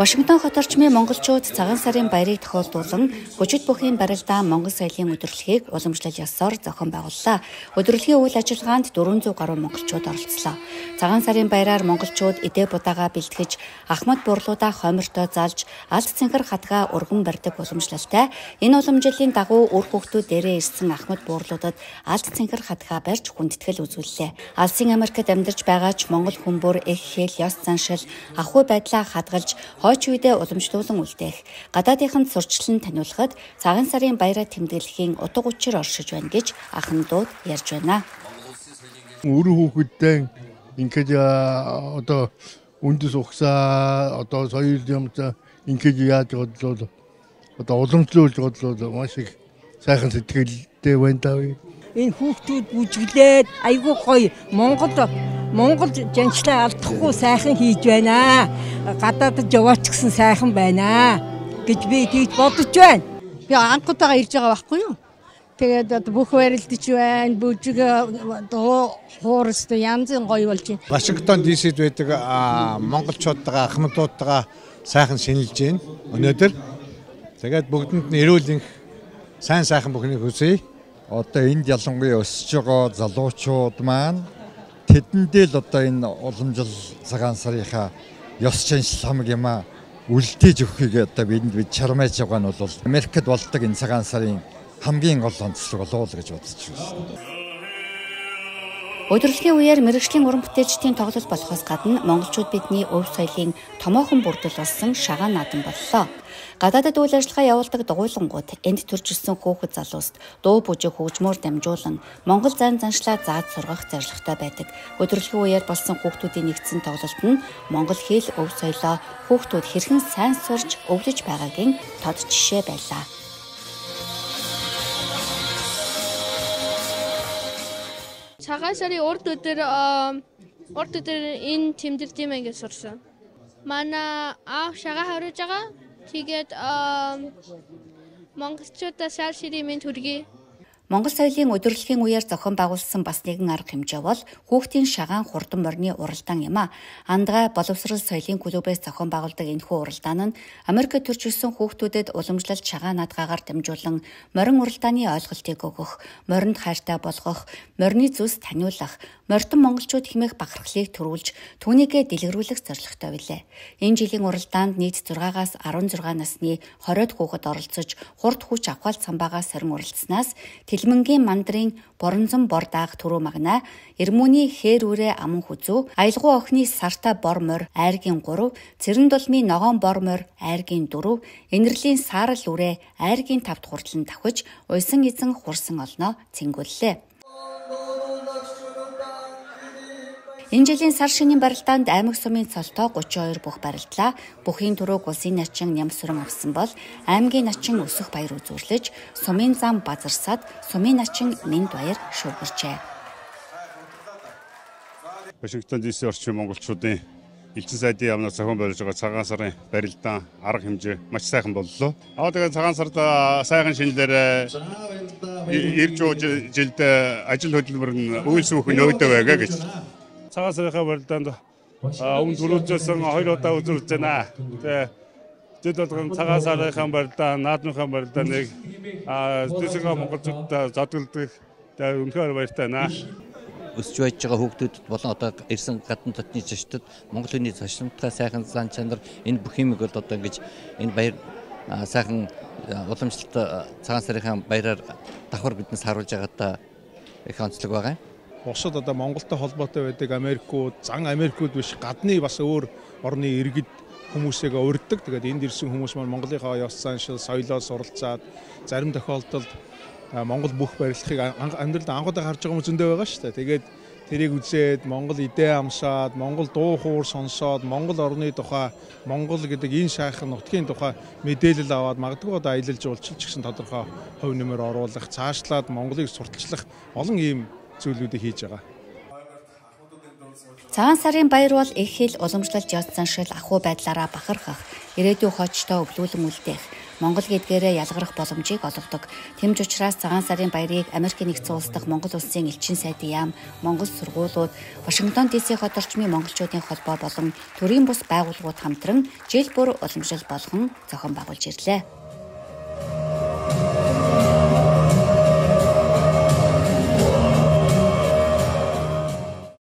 Вашингтон хот орчмын монголчууд цагаан сарын баярыг тохиолдуулан хүчит бүхийн барилдаа Монгол соёлын өдөрлөгийг уламжлал ёсоор зохион байгууллаа. Өдөрлөгийн үйл ажиллагаанд 400 гаруй монголчууд оролцлоо. Цагаан сарын баяраар монголчууд эдээ будаага бэлтгэж, ахмад бурлуудаа хомиртой залж, алт цэнхэр хатгаа өргөн барьдаг уламжлалтай. Энэ уламжлалын дагуу үр хөвгтүүд дээрээ ирсэн ахмад буурлуудад алт цэнхэр хатгаа барьж хүндэтгэл үзүүллээ. Алсын Америкт амьдарч байгаа ч монгол хүмүүр их хэл, ёс заншил, ахуй байдлаа хадгалж хойч үедээ уламжлуулан үлдээх, гадаадынханд сурчлан таниулахад цагаан сарын баяраа тэмдэглэхийн утга учир оршиж байна гэж ахын дууд ярьж байна. Үр хүүхэдтэй ингээд одоо үндэс ухсаа одоо соёл юмцаа ингээд яаж бодлоо одоо уламжлуулж бодлоо маш их сайхан сэтгэлтэй байна даа энэ хүүхдүүд бүжиглээд айгүй гоё Монгол Монгол жанчлаа алдахгүй сайхан хийж байна. Гадаадд яваач гэсэн сайхан байна гэж би тийж бодож байна. Би анхудаа ирж байгаа байхгүй юу? Тэгээд бүх барилдч байна, бүжиг хуурст янзын гоё болж байна. Вашингтон ДС-д байдаг монголчуудаа, ахмадуудаа сайхан шинэлж байна. Өнөөдөр тэгээд бүгдэнд нь эрүүл сайн сайхан бүхнийг хүсье одоо энд ялангуяа өсөж байгаа залуучууд маань тэдэндээ л одоо энэ уламжил цагаан сарынхаа ёс заншил хамаг юм а үлдээж өгөхийг одоо бидэнд бид чармайж байгаа нь бол Америкт болдог энэ цагаан сарын хамгийн гол онцлог болов уу гэж бодож байна. Өдөрлөгийн үеэр мэрэгжлийн уран бүтээлчдийн тоглол болохоос гадна монголчууд бидний өв соёлын томоохон бүрдэл болсон шагаан наадам боллоо. Гадаадд үйл ажиллагаа явуулдаг дугуйлангууд энд төржилсөн хүүхэд залууст дуу бүжиг хөгжмөөр дамжуулан монгол зан заншлаа зааж сургах зорилготой байдаг. Өдөрлөгийн үеэр болсон хүүхдүүдийн нэгдсэн тоглолт нь монгол хэл, өв соёлоо хүүхдүүд хэрхэн сайн сурж өвлөж байгаагийн тод жишээ байлаа. Цагаан сарын урд өдөр урд өдөр энэ тэмдэгдэм ангид сурсан. Манай аав шагаа харуулж байгаа. Тэгээд монголчуудаа шар ширийн мэд хүргэе. Монгол соёлын өдөрлөгийн үеэр зохион байгуулсан бас нэгэн арга хэмжээ бол хүүхдийн шагаан хурдан морины уралдаан юм а. Андгай боловсрал соёлын клубээс зохион байгуулдаг энэхүү уралдаан нь Америкт төрж ирсэн хүүхдүүдэд уламжлалт шагаан надгаагаар дамжуулан морин уралдааны ойлголтыг өгөх, моринд хайртай болгох, морины зүс таниулах, морьтон монголчууд хэмээх бахархлыг төрүүлж түүнийгээ дэлгэрүүлэх зорилготой билээ. Энэ жилийн уралдаанд нийт 6-аас 16 насны 20-од хүүхэд оролцож хурд хүч авахал цамбаагаас сарин уралдсанаас Хилмэнгийн мандрын боронзон бор даах төрөө магнаа, Эрмүний хээр үрээ аман хүзүү, аялгуу охины сарта бор морь айргийн 3, цэрэн дулмын ногоон бор морь айргийн 4, энерлийн саарал үрээ айргийн 5-т хурдлан давхиж, уйсан эзэн хурсан олноо цэнгүүллээ. Энэ жилийн сар шинийн барилдаанд аймаг сумын цолтоо 32 бүх барилдлаа. Бүхийн төрөг улсын начин нямсран авсан бол аймгийн начин өсөх баяр үзүүлж, сумын зам базарсад сумын начин мэнд баяр шүүгэрчээ. Вашингтон ДС орчин монголчуудын элчин сайдын яамнаас зохион байгуулж байгаа цагаан сарын барилдаан арга хэмжээ маш сайхан боллоо. Аа тэгээд цагаан сард сайхан шинэлээр ирж жилд ажил хөдөлмөр нь үйл сүүх нь өгдөө байгаа гэж цагаан сарынхаа барилдаанд өмнө түрүүлжсэн хоёр удаа үзүүлж байна. Тэгээ Дэд болгон цагаан сарынхаа барилдаа, наадмынхаа барилдаа нэг дэсгээ монголчуудад зодголдог. Тэгээ үнэхээр баяртай байна өсч байж байгаа хүүхдүүдэд болон одоо ирсэн гадна дотны зочдод Монгол хүний зочноттой сайхан зан чанар энэ бүх юмыг бол одоо ингэж энэ баяр сайхан уламжлалт цагаан сарынхаа баяраар давхар биднес харуулж байгаадаа их онцлог байгаа юм бусад одоо Монголтой холбоотой байдаг Америкууд, зан Америкууд биш гадны бас өөр орны иргэд хүмүүсээгээ урддаг. Тэгээд энд ирсэн хүмүүс маань Монголынхаа ёс заншил, соёлоо суралцаад зарим тохиолдолд Монгол бүх барилгыг амьдралд анхудаа харж байгаа хүмүүс зөндөө байгаа шүү дээ. Тэгээд тэрийг үзээд Монгол идэ амсаад, Монгол дуу хуур сонсоод, Монгол орны тухай, Монгол гэдэг энэ шайхан нутгийн тухай мэдээлэл аваад магадгүй одоо аялал жуулчлал ч гэсэн тодорхой хувь нэмэр оруулах, цаашлаад Монголыг сурталчлах олон ийм зүйлүүдийг хийж байгаа. Цагаан сарын баяр бол их хэл уламжлалт ёс заншил ахуй байдлаараа бахархах, ирээдүйн хойчтой өвлүүлэн үлдээх, Монгол гэдгээрээ ялгарах боломжийг олгодог. Тэмж учраас цагаан сарын баярыг Америкийн нэгдсэн улс дахь Монгол улсын элчин сайдын яам, Монгол сургуулиуд, Вашингтон ДС хот орчмын монголчуудын холбоо болон төрийн бус байгууллагууд хамтран жил бүр уламжлал болгон зохион байгуулж ирлээ.